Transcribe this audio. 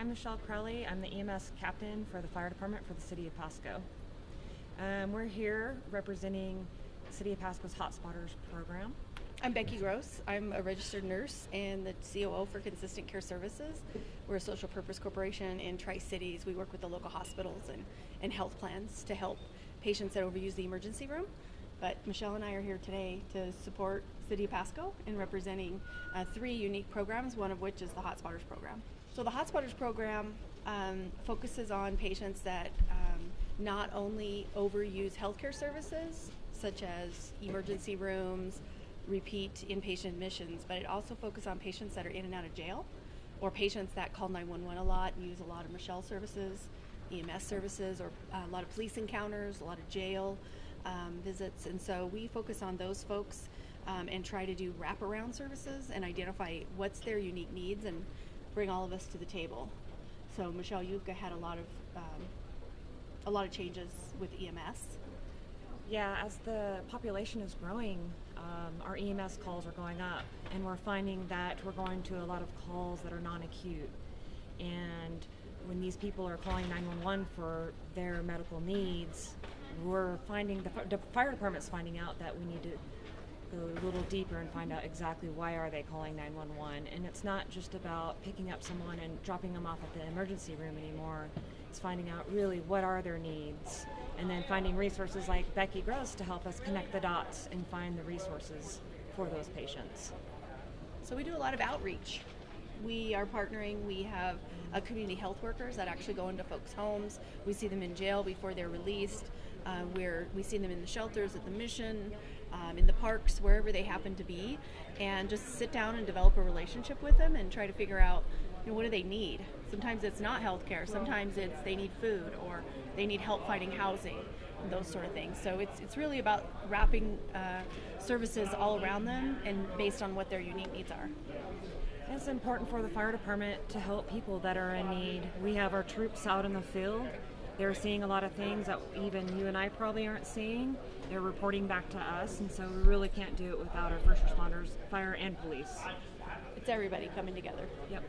I'm Michele Crowley. I'm the EMS captain for the fire department for the city of Pasco. Um, we're here representing City of Pasco's Hot Spotters program. I'm Becky Grohs. I'm a registered nurse and the COO for Consistent Care Services. We're a social purpose corporation in Tri Cities. We work with the local hospitals and, and health plans to help patients that overuse the emergency room. But Michele and I are here today to support City of Pasco in representing uh, three unique programs, one of which is the Hot Spotters program. So, the Hot Spotters program um, focuses on patients that um, not only overuse healthcare services, such as emergency rooms, repeat inpatient admissions, but it also focuses on patients that are in and out of jail or patients that call 911 a lot use a lot of Michele services, EMS services, or uh, a lot of police encounters, a lot of jail um, visits. And so we focus on those folks um, and try to do wraparound services and identify what's their unique needs and bring all of us to the table. So Michele, you've had a lot of um, a lot of changes with EMS. Yeah, as the population is growing, um, our EMS calls are going up, and we're finding that we're going to a lot of calls that are non acute. And when these people are calling 911 for their medical needs, we're finding the, the fire department's finding out that we need to go a little deeper and find out exactly why are they calling 911 and it's not just about picking up someone and dropping them off at the emergency room anymore it's finding out really what are their needs and then finding resources like Becky Grohs to help us connect the dots and find the resources for those patients So we do a lot of outreach. We are partnering. We have uh, community health workers that actually go into folks' homes. We see them in jail before they're released. Uh, where we see them in the shelters, at the mission, um, in the parks, wherever they happen to be, and just sit down and develop a relationship with them and try to figure out, you know, what do they need. Sometimes it's not health care. Sometimes it's they need food or they need help finding housing those sort of things. So it's, it's really about wrapping uh, services all around them and based on what their unique needs are. It's important for the fire department to help people that are in need. We have our troops out in the field. They're seeing a lot of things that even you and I probably aren't seeing. They're reporting back to us, and so we really can't do it without our first responders, fire and police. It's everybody coming together. Yep.